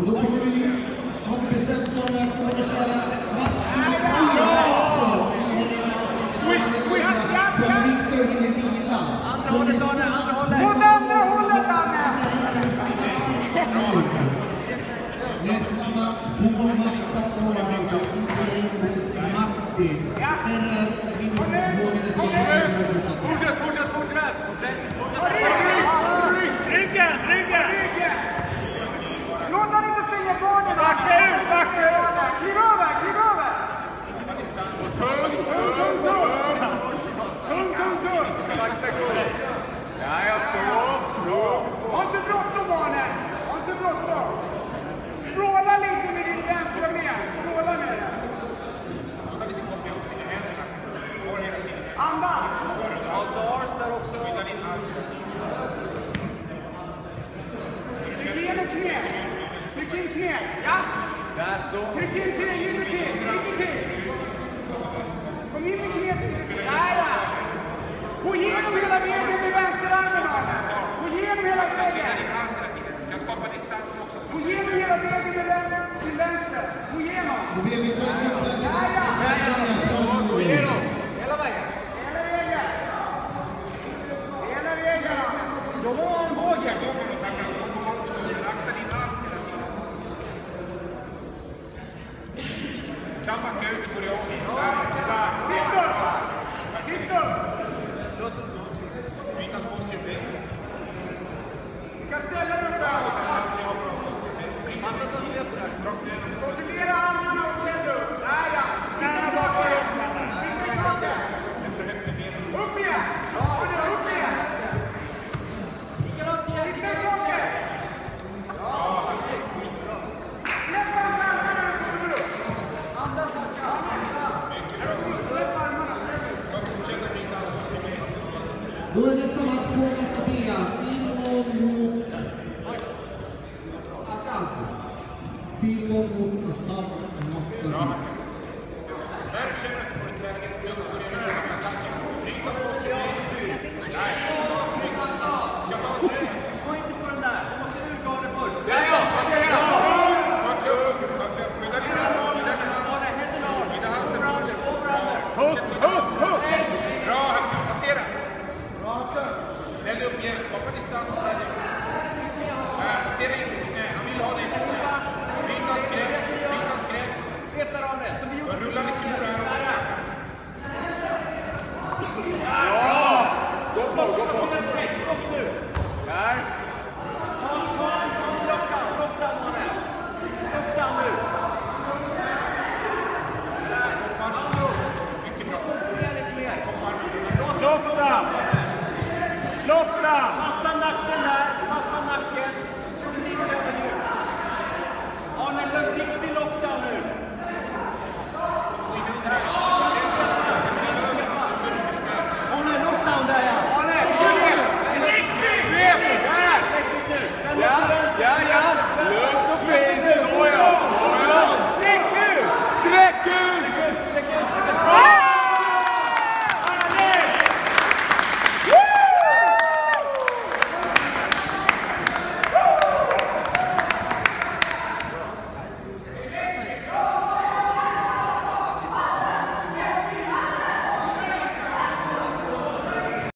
Budoucí podpisem Slovák Promešára Nästa match, fotbollsmatchen, kommer man att inspelning mot Martin. Herrar, vinner, vågar det Fortsätt, fortsätt, fortsätt! Fortsätt, fortsätt! Tryck in knä! Tryck in knä! Tryck in knä, till, lite till! Kom in med knät. Där ja! Gå igenom hela vägen med vänsterarmen Arne! Gå igenom hela vägen! Distans också. Gå igenom hela vägen med vänster, till vänster! Gå igenom! Dá pra Kurt Curion. Tá? Tá? Cinto! Cinto! Dove ne sta match con la capilla, Filmon Assad. Ställ dig upp igen. Skapa distans dig upp. Äh, Passera in knä. Han vill ha dig i knä. Byt hans grepp. Byt hans grepp. Svep där Arne, som vi gjorde. Rullande klor här också. Gå på, gå på. Upp nu. Där. down.